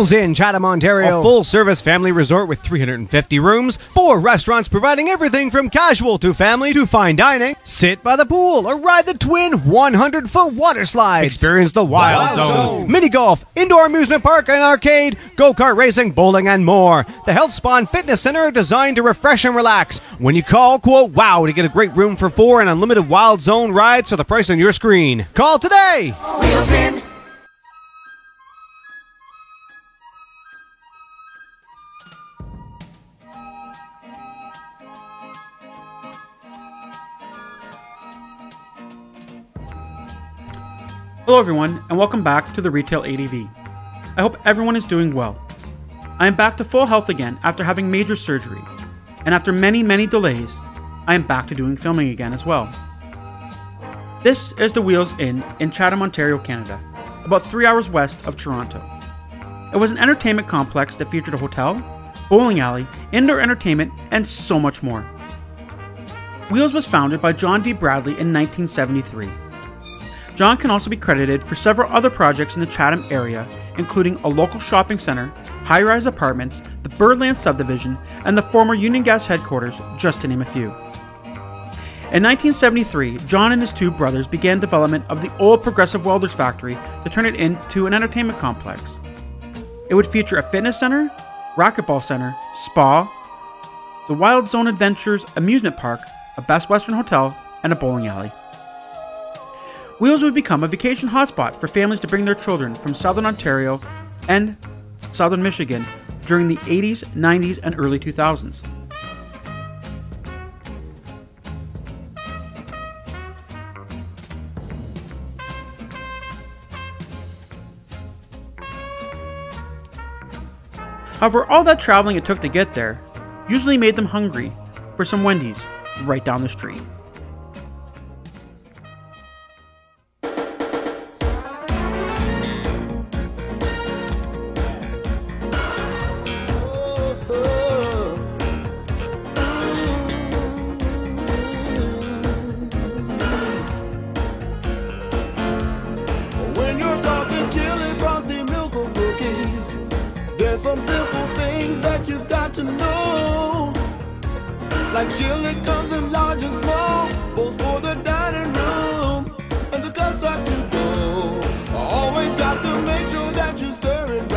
into the. Wheels Inn Chatham, Ontario. A full service family resort with 350 rooms, Four restaurants providing everything from casual to family to fine dining. Sit by the pool or ride the twin 100 foot water slides. experience the Wild, Wild Zone. Zone. Mini golf, indoor amusement park and arcade, go kart racing, bowling, and more. The Health Spa and Fitness Center are designed to refresh and relax. When you call, quote WOW to get a great room for four and unlimited Wild Zone rides for the price on your screen. Call today. Wheels Inn. Hello, everyone, and welcome back to the Retail ADV. I hope everyone is doing well. I am back to full health again after having major surgery, and after many, many delays, I am back to doing filming again as well. This is the Wheels Inn in Chatham, Ontario, Canada, about three hours west of Toronto. It was an entertainment complex that featured a hotel, bowling alley, indoor entertainment, and so much more. Wheels was founded by John D. Bradley in 1973. John can also be credited for several other projects in the Chatham area, including a local shopping center, high rise apartments, the Birdland subdivision, and the former Union Gas headquarters, just to name a few. In 1973, John and his two brothers began development of the old Progressive Welders factory to turn it into an entertainment complex. It would feature a fitness center, racquetball center, spa, the Wild Zone Adventures amusement park, a Best Western hotel, and a bowling alley. Wheels would become a vacation hotspot for families to bring their children from southern Ontario and southern Michigan during the 80s, 90s, and early 2000s. However, all that traveling it took to get there usually made them hungry for some Wendy's right down the street. Like it comes in large and small, both for the dining room and the cups are to go. Always got to make sure that you stir it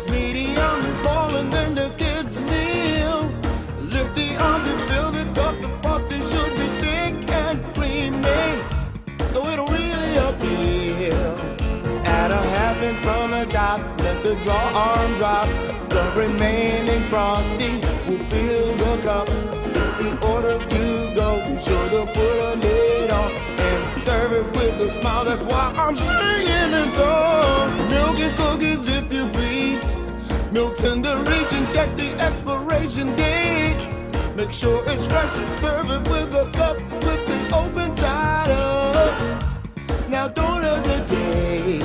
large, medium, and small, and then there's kids meal. Lift the arm to fill the cup. The Frosty should be thick and creamy, so it'll really appeal. Add a half inch from the top, let the draw arm drop. The remaining frosty will fill the cup. The orders to go, be sure to put a lid serve it with a smile. That's why I'm singing this song. Milk and cookies, if you please. Milk's in the and check the expiration date. Make sure it's fresh and serve it with a cup with the open side up. Now don't hesitate.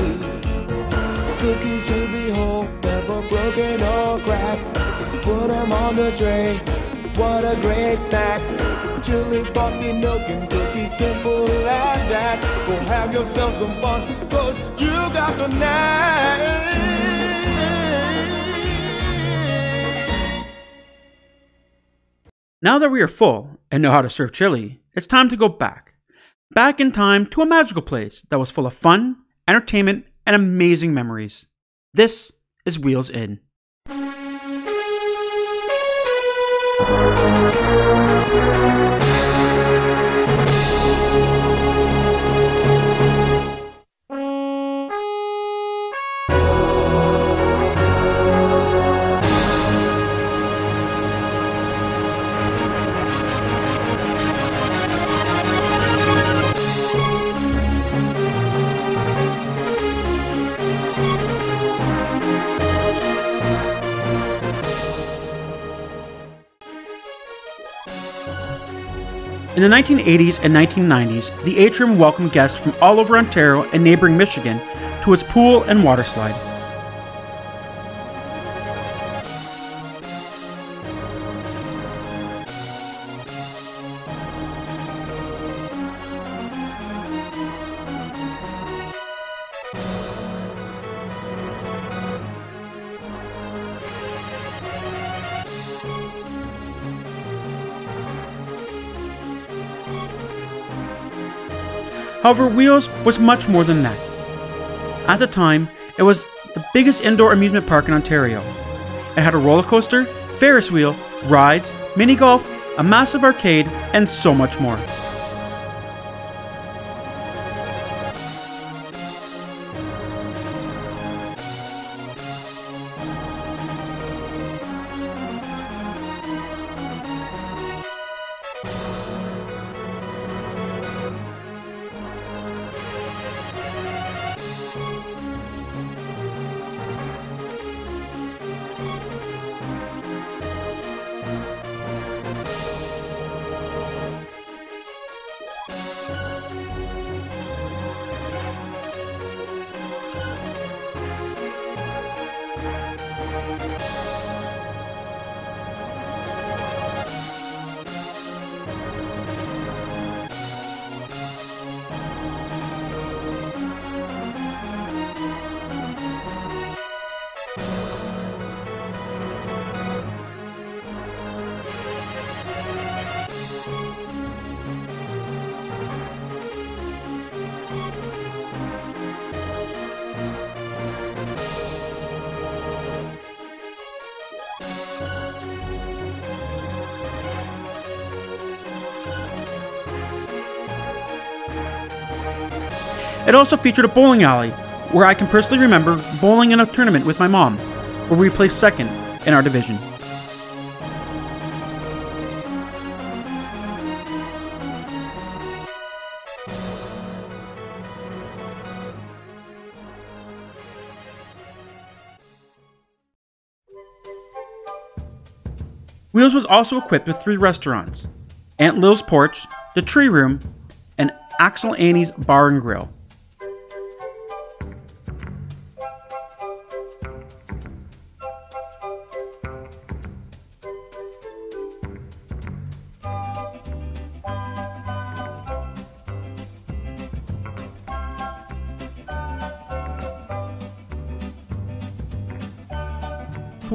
Cookies should be whole, never broken or cracked. Put them on the tray. What a great snack. Chili, frosty, milk, and cookies, simple as that. Go have yourself some fun, cause you got the. Now that we are full and know how to serve chili, it's time to go back. Back in time to a magical place that was full of fun, entertainment, and amazing memories. This is Wheels Inn. In the 1980s and 1990s, the atrium welcomed guests from all over Ontario and neighboring Michigan to its pool and water slide. However, Wheels was much more than that. At the time, it was the biggest indoor amusement park in Ontario. It had a roller coaster, Ferris wheel, rides, mini golf, a massive arcade, and so much more. It also featured a bowling alley, where I can personally remember bowling in a tournament with my mom, where we placed second in our division. Wheels was also equipped with three restaurants Aunt Lil's Porch, the Tree Room, and Axel Annie's Bar and Grill.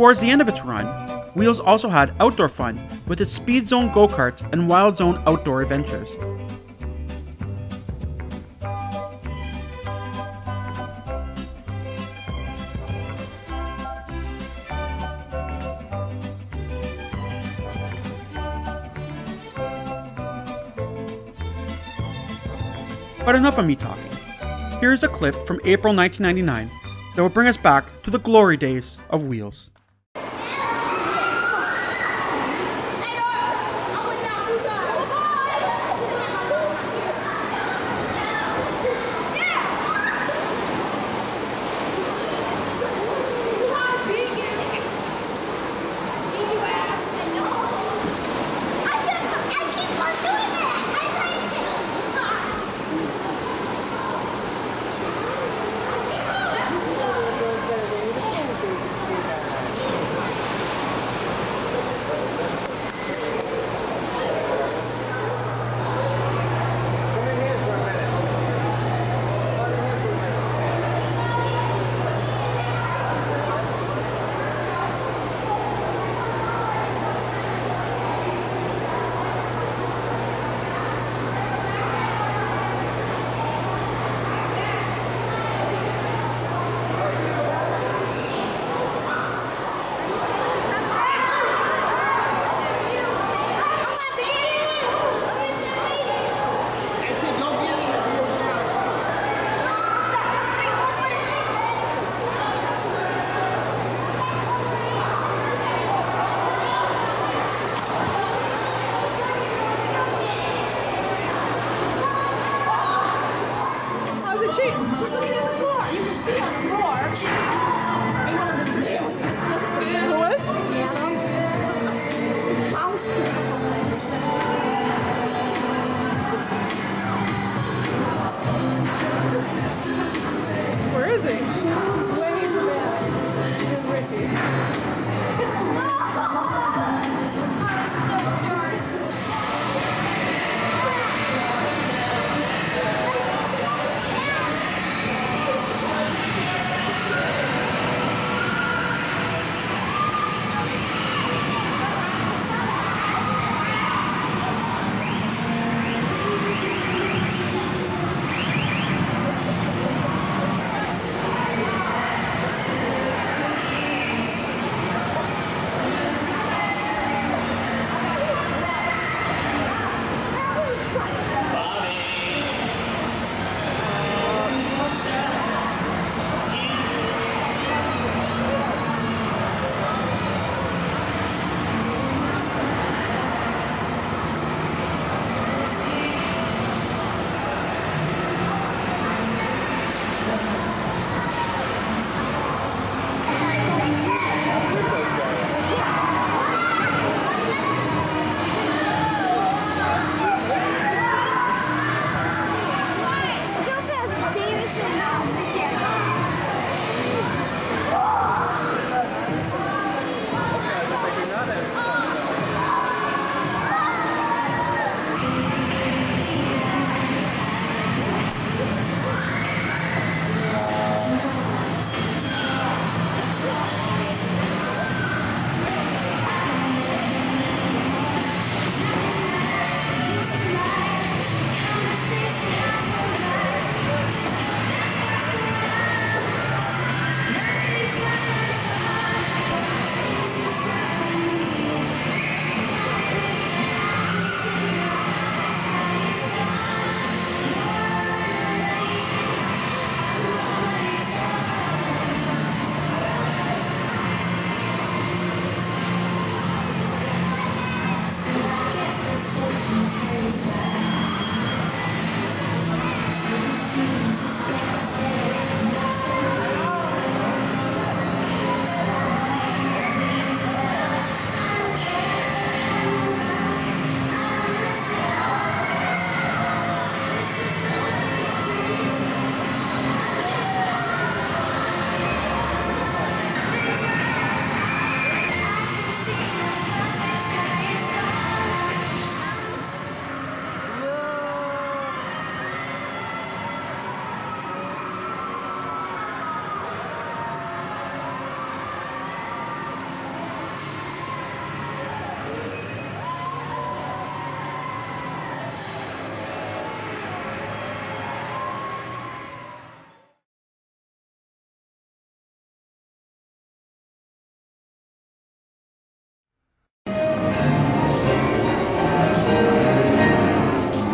Towards the end of its run, Wheels also had outdoor fun with its Speed Zone go karts and Wild Zone outdoor adventures. But enough of me talking. Here's a clip from April 1999 that will bring us back to the glory days of Wheels.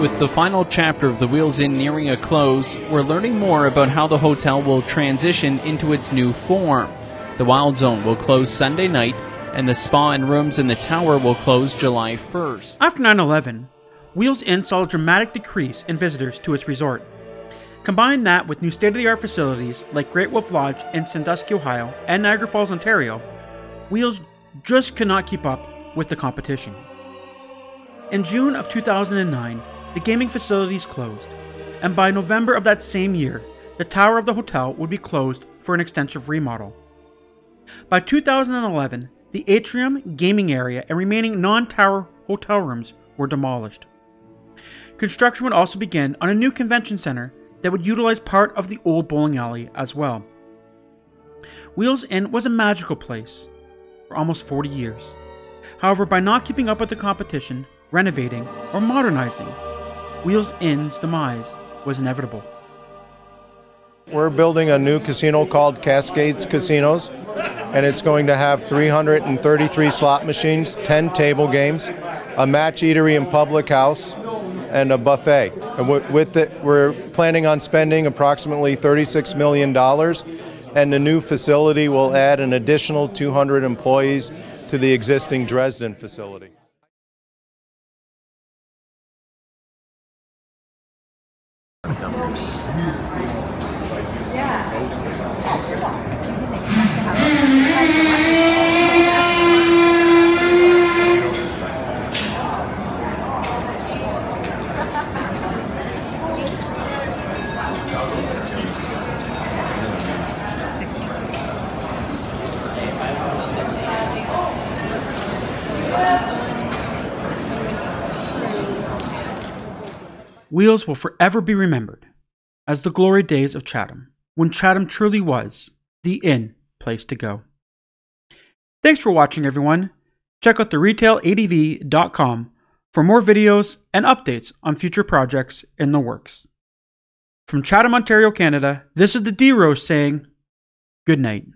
With the final chapter of The Wheels Inn nearing a close, we're learning more about how the hotel will transition into its new form. The Wild Zone will close Sunday night, and the spa and rooms in the tower will close July 1st. After 9 11, Wheels Inn saw a dramatic decrease in visitors to its resort. Combine that with new state of the art facilities like Great Wolf Lodge in Sandusky, Ohio, and Niagara Falls, Ontario, Wheels just could not keep up with the competition. In June of 2009, the gaming facilities closed, and by November of that same year, the tower of the hotel would be closed for an extensive remodel. By 2011, the atrium, gaming area, and remaining non tower hotel rooms were demolished. Construction would also begin on a new convention center that would utilize part of the old bowling alley as well. Wheels Inn was a magical place for almost 40 years. However, by not keeping up with the competition, renovating, or modernizing, Wheels Inn's demise was inevitable. We're building a new casino called Cascades Casinos, and it's going to have 333 slot machines, 10 table games, a match eatery and public house, and a buffet. And with it, we're planning on spending approximately $36 million, and the new facility will add an additional 200 employees to the existing Dresden facility. Wheels will forever be remembered as the glory days of Chatham, when Chatham truly was the in place to go. Thanks for watching, everyone. Check out theretail.adv.com for more videos and updates on future projects in the works. From Chatham, Ontario, Canada, this is the D Rose saying good night.